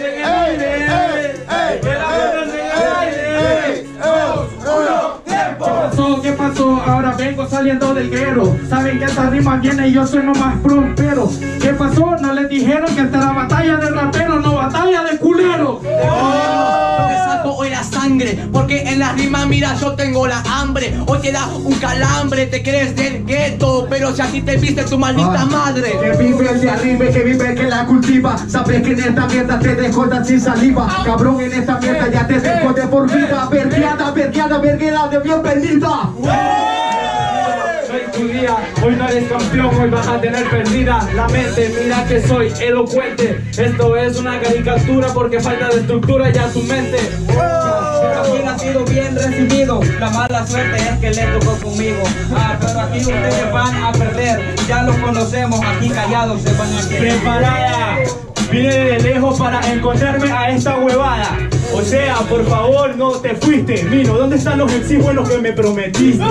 en el aire. Que las manos en el aire. Dos, uno, tiempo. ¿Qué pasó? ¿Qué pasó? Ahora vengo saliendo del guero. Saben que esta rima viene y yo soy nomás prompero. ¿Qué pasó? No les dijeron que esta era batalla de rapero, no batalla de culero. Yo te saco hoy la sangre, porque en la rima, mira, yo tengo la hambre. Hoy te da un calambre, te crees del gueto, pero si a ti te viste tu maldita madre. Que vive el de arriba que vive el que la cultiva Sabes que en esta mierda te dejo tan sin saliva Cabrón en esta mierda ya te dejo de por vida Vergueada, vergueada, vergueada de bien perdida Soy tu día, hoy no eres campeón, hoy vas a tener perdida la mente. Mira que soy elocuente. Esto es una caricatura porque falta de estructura ya tu mente. Aquí ha sido bien recibido. La mala suerte es que le tocó conmigo. Ah, pero aquí ustedes van a perder. Ya los conocemos, aquí callados se van a quedar. Preparada. Vine de lejos para encontrarme a esta huevada. O sea, por favor, no te fuiste. Mino, ¿dónde están los buenos que me prometiste?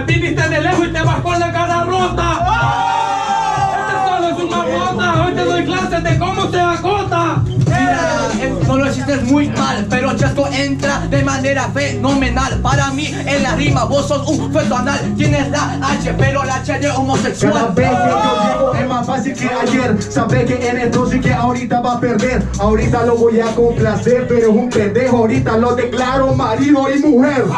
Viniste de lejos y te vas con la cara rota. Este solo es una gota. Hoy te doy clases de cómo se acota. Mira, eh, no lo hiciste muy mal, pero Chasco entra de manera fenomenal. Para mí, en la rima, vos sos un feto anal. Tienes la H, pero la H de Cada homosexual. vez que yo llego es más fácil que ayer Sabes que en sí que ahorita va a perder Ahorita lo voy a complacer Pero es un pendejo Ahorita lo declaro marido y mujer tú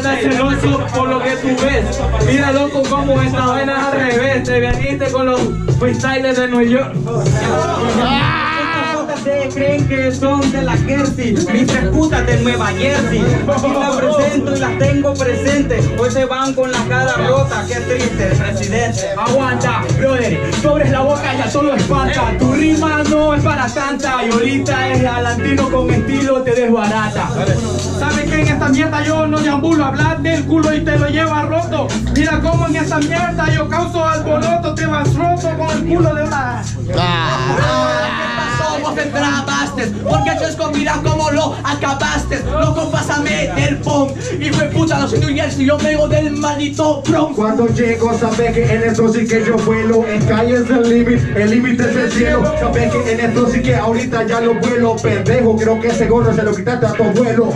quieres, ¿acaso estás celoso por lo que tú ves? Mira loco como esta vaina al revés, te viniste con los freestylers de New York. Creen que son de la Jersey, mis tres putas de Nueva Jersey. Aquí las presento y las tengo presentes. Hoy se van con la cara rota, qué triste, presidente. Aguanta, brother, sobres la boca ya solo espanta. Tu rima no es para tanta y ahorita es alantino con estilo te desbarata. Sabes que en esta mierda yo no deambulo. Hablar del culo y te lo lleva roto. Mira cómo en esta mierda yo causo alboroto. Te vas roto con el culo de una. ¿Qué pasó? Vos te trabaste, porque Chasco mira cómo lo acabaste. Loco, pásame del punk. Y fue puta, no soy New Jersey, yo vengo del maldito Bronx. Cuando llego, sabes que en esto sí que yo vuelo En calle es el límite, el límite es el cielo Sabes que en esto sí que ahorita ya lo vuelo Pendejo, creo que ese gorro se lo quitaste a tu abuelo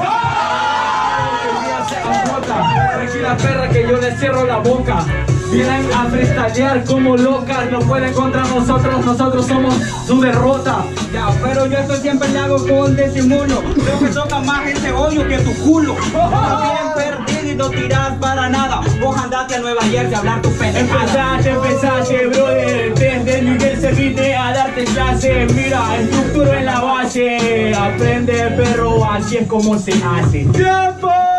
Tranquila perra que yo le cierro la boca. Vienen a freestylear como locas, no pueden contra nosotros, nosotros somos su derrota. Ya, pero yo esto siempre le hago con disimulo. Creo que toca más ese hoyo que tu culo. Estás bien perdido y no tirás para nada. Vos andate a Nueva Jersey a hablar tu pendejada. Empezaste, empezaste, brother, desde Miguel se vine a darte clase. Mira, estructura en la base, aprende perro, así es como se hace. ¡Tiempo! ¡Tiempo, tiempo, tiempo!